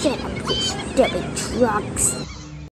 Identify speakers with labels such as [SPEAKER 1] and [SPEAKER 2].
[SPEAKER 1] shit, I'm stupid trucks!